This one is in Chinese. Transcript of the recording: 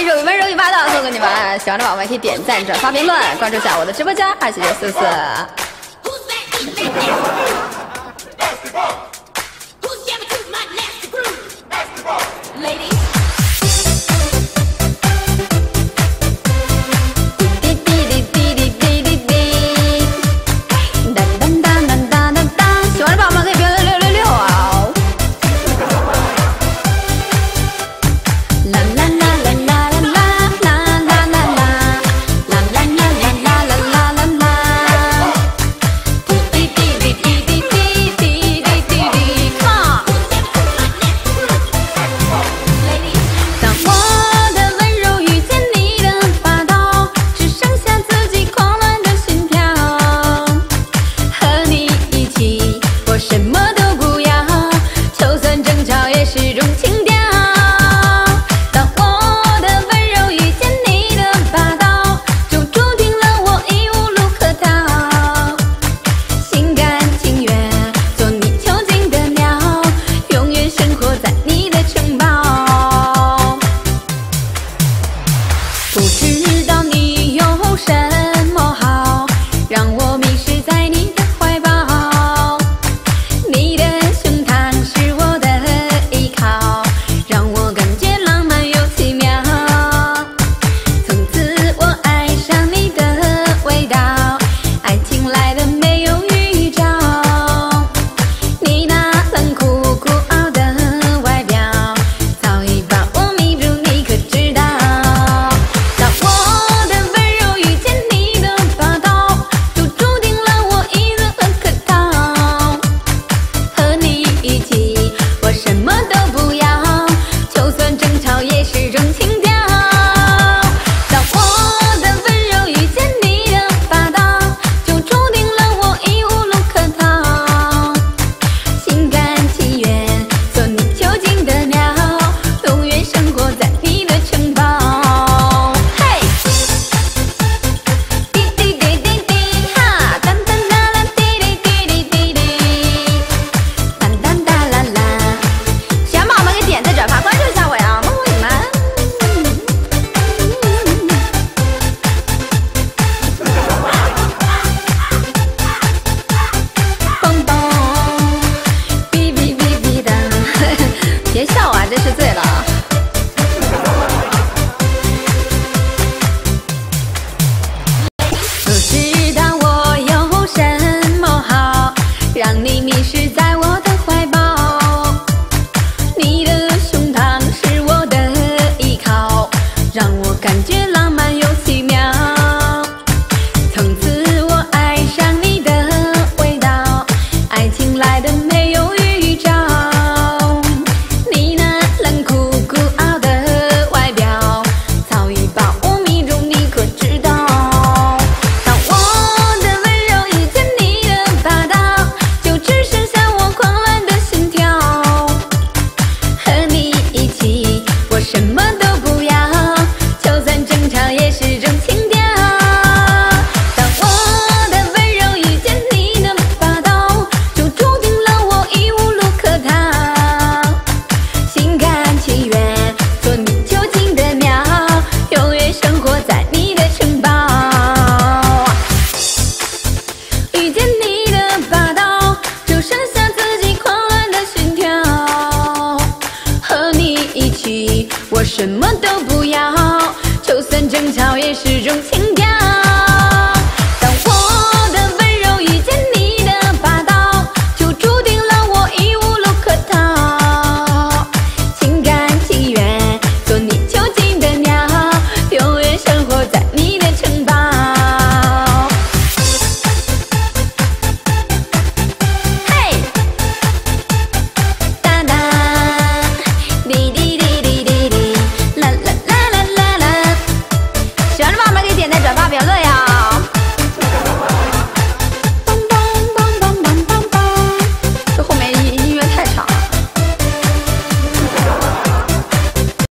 一首温柔与霸道送给你们，喜欢的宝宝们可以点赞、转发、评论，关注一下我的直播间二七九四四。我什么都不要，就算争吵也是种情调。